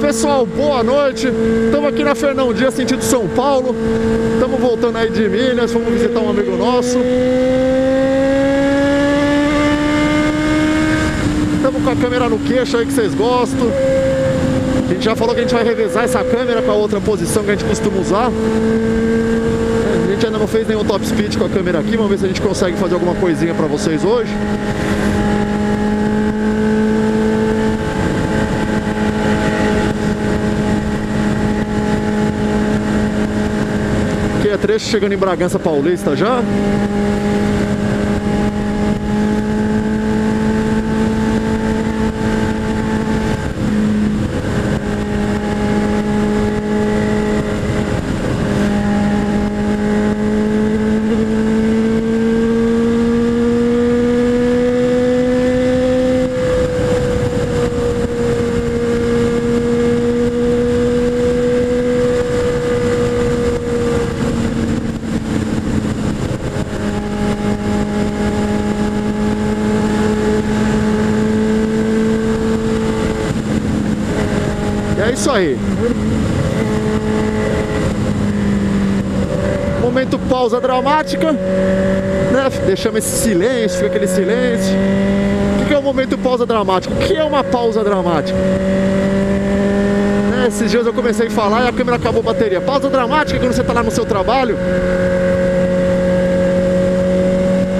Pessoal, boa noite. Estamos aqui na Fernão Dias, sentido São Paulo. Estamos voltando aí de Minas, vamos visitar um amigo nosso. Estamos com a câmera no queixo aí que vocês gostam. A gente já falou que a gente vai revezar essa câmera com a outra posição que a gente costuma usar. A gente ainda não fez nenhum top speed com a câmera aqui, vamos ver se a gente consegue fazer alguma coisinha para vocês hoje. Trecho chegando em Bragança Paulista já. E é aí. Momento pausa dramática, né? Deixamos esse silêncio, fica aquele silêncio. O que é o momento pausa dramática? O que é uma pausa dramática? Né? Esses dias eu comecei a falar e a câmera acabou a bateria. Pausa dramática é quando você está lá no seu trabalho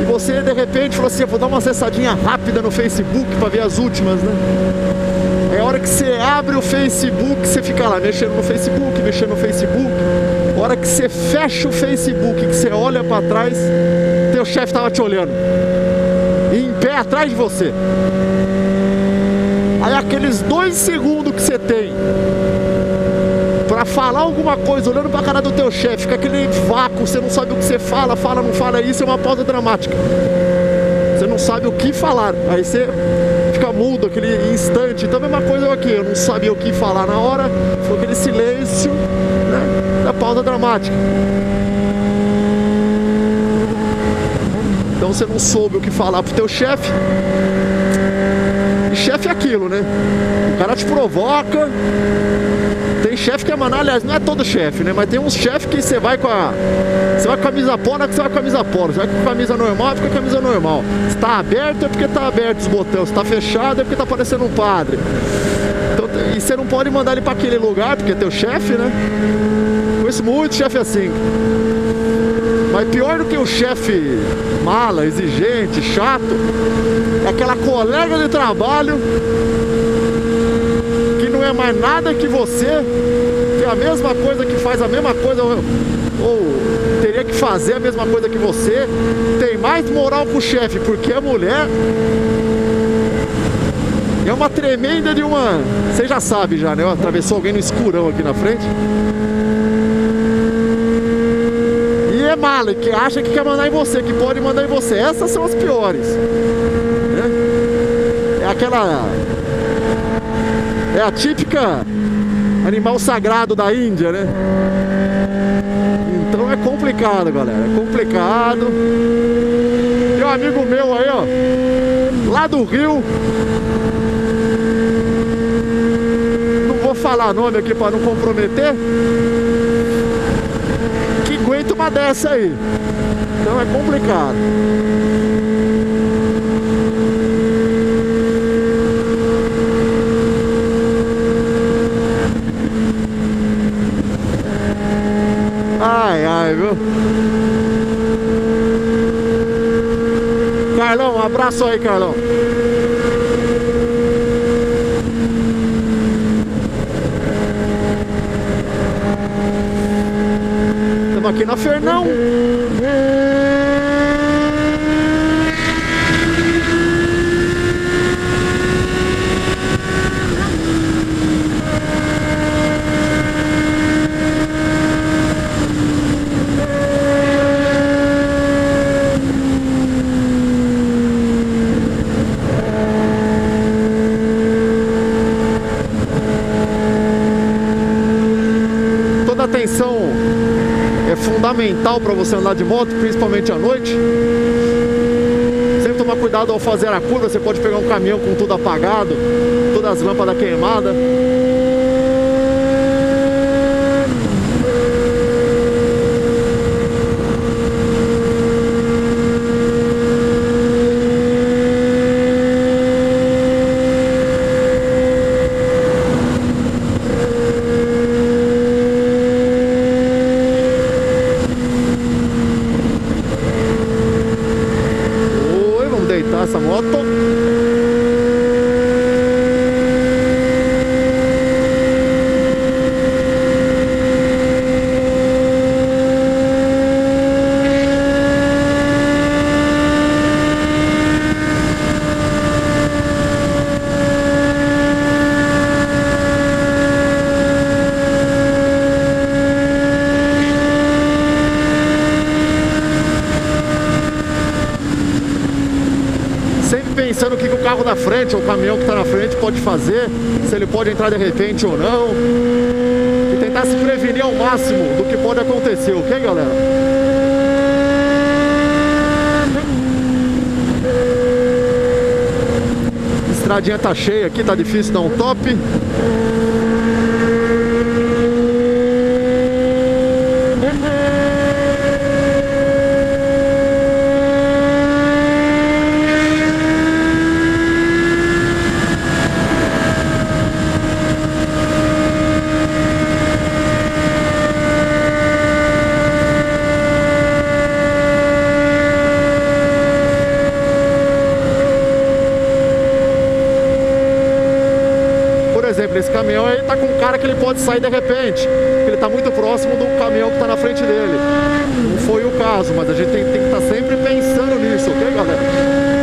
e você de repente falou assim: vou dar uma acessadinha rápida no Facebook para ver as últimas, né? É a hora que você abre o Facebook, você fica lá mexendo no Facebook, mexendo no Facebook. A hora que você fecha o Facebook, que você olha para trás, teu chefe tava te olhando. Em pé atrás de você. Aí aqueles dois segundos que você tem para falar alguma coisa, olhando para a cara do teu chefe, fica aquele vácuo, você não sabe o que você fala, fala, não fala, isso é uma pausa dramática. Você não sabe o que falar. Aí você fica mudo aquele instante. Então a mesma coisa aqui, eu não sabia o que falar na hora, foi aquele silêncio, né? Da pausa dramática. Então você não soube o que falar pro teu chefe. E chefe é aquilo, né? O cara te provoca. Tem chefe que é maná, aliás, não é todo chefe, né? Mas tem uns chefes que você vai com a. Você vai com a camisa é que você vai com a camisa polo. Você vai com a camisa normal, é fica com a camisa normal. Se tá aberto é porque tá aberto os botões. Se tá fechado é porque tá parecendo um padre. Então, e você não pode mandar ele para aquele lugar, porque é teu chefe, né? Conheço muito chefe assim. Mas pior do que o chefe mala, exigente, chato, é aquela colega de trabalho é mais nada que você, que é a mesma coisa que faz a mesma coisa, ou, teria que fazer a mesma coisa que você, tem mais moral com o chefe, porque é mulher. É uma tremenda de uma. Você já sabe já, né? Atravessou alguém no escurão aqui na frente. E é mala, que acha que quer mandar em você, que pode mandar em você. Essas são as piores. Né? É aquela. É a típica animal sagrado da Índia, né? Então é complicado, galera. É complicado. Tem um amigo meu aí, ó. Lá do Rio. Não vou falar nome aqui para não comprometer. Que aguenta uma dessa aí. Então é complicado. Ai, ai, viu? Carlão, um abraço aí, Carlão. Estamos aqui na Fernão. Fundamental para você andar de moto, principalmente à noite. Sempre tomar cuidado ao fazer a curva, você pode pegar um caminhão com tudo apagado, todas as lâmpadas queimadas. Da frente, o caminhão que está na frente pode fazer, se ele pode entrar de repente ou não. E tentar se prevenir ao máximo do que pode acontecer, ok, galera? estradinha tá cheia aqui, tá difícil dar um top. que ele pode sair de repente, ele está muito próximo do caminhão que está na frente dele. Não foi o caso, mas a gente tem, tem que estar tá sempre pensando nisso, ok, galera?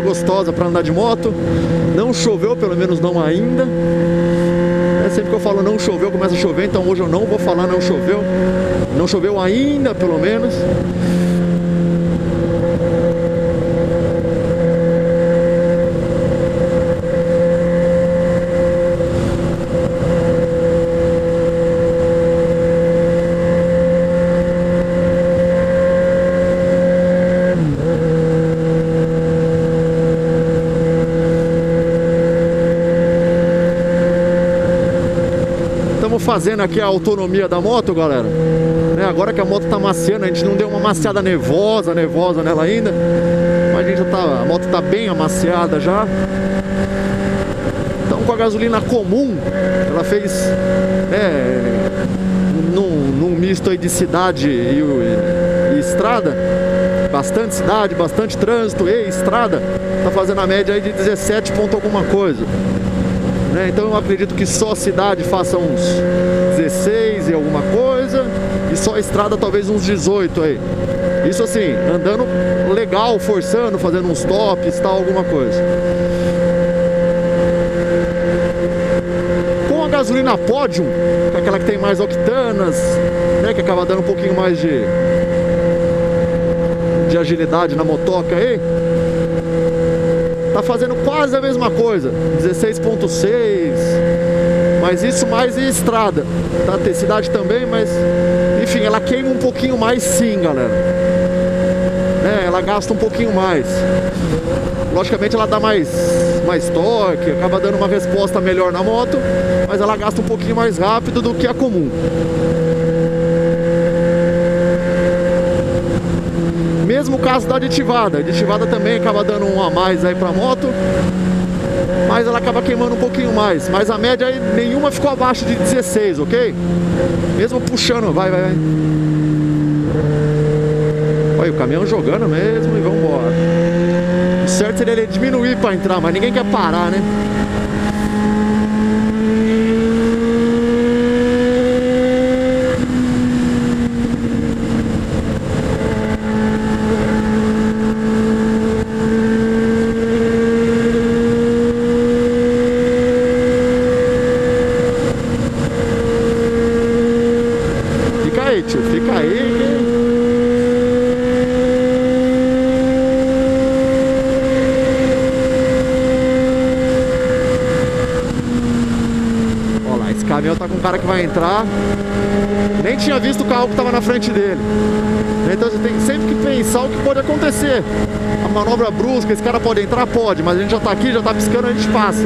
Gostosa para andar de moto. Não choveu, pelo menos não ainda. É sempre que eu falo não choveu, começa a chover, então hoje eu não vou falar não choveu. Não choveu ainda, pelo menos. Fazendo aqui a autonomia da moto, galera. Né? Agora que a moto tá maciando, a gente não deu uma maciada nervosa, nervosa nela ainda. Mas a, gente já tá, a moto tá bem amaciada já. Então com a gasolina comum, ela fez é, num, num misto aí de cidade e, e, e estrada. Bastante cidade, bastante trânsito e estrada. Tá fazendo a média aí de 17 ponto alguma coisa. Né? Então eu acredito que só a cidade faça uns 16 e alguma coisa, e só a estrada talvez uns 18 aí. Isso assim, andando legal, forçando, fazendo uns tops, tal, alguma coisa. Com a gasolina Podium, que é aquela que tem mais octanas, né, que acaba dando um pouquinho mais de, de agilidade na motoca aí, tá fazendo quase a mesma coisa, 16.6, mas isso mais em estrada, tá? Tem cidade também, mas enfim, ela queima um pouquinho mais sim, galera. É, ela gasta um pouquinho mais. Logicamente ela dá mais, mais torque, acaba dando uma resposta melhor na moto, mas ela gasta um pouquinho mais rápido do que a comum. Mesmo caso da aditivada. A aditivada também acaba dando um a mais aí pra moto. Mas ela acaba queimando um pouquinho mais. Mas a média aí, nenhuma ficou abaixo de 16, ok? Mesmo puxando, vai, vai, vai. Olha, o caminhão jogando mesmo e vamos embora. O certo seria ele diminuir para entrar, mas ninguém quer parar, né? Cara que vai entrar nem tinha visto o carro que estava na frente dele. Então você tem sempre que pensar o que pode acontecer. A manobra brusca, esse cara pode entrar? Pode, mas a gente já está aqui, já está piscando, a gente passa.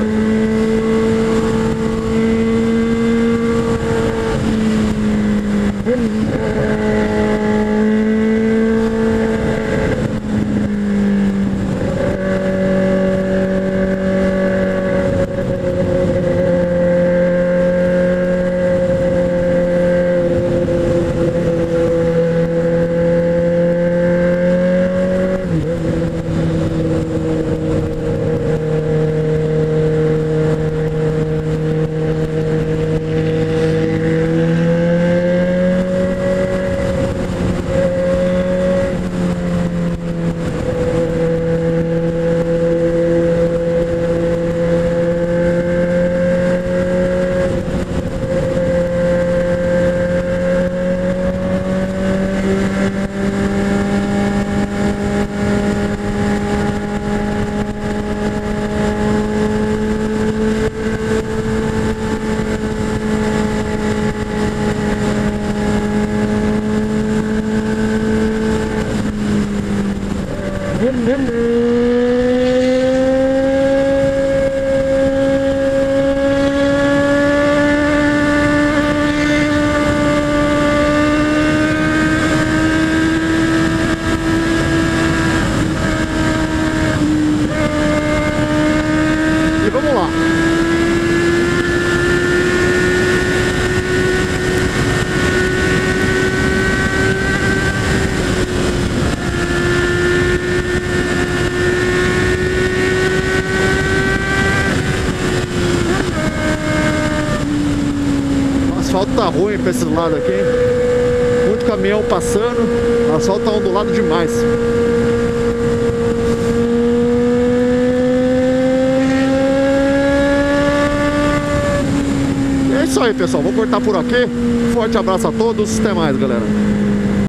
Asfalto tá ruim pra esse lado aqui. hein? Muito caminhão passando. O asfalto tá ondulado demais. É isso aí, pessoal. Vou cortar por aqui. Forte abraço a todos. Até mais, galera.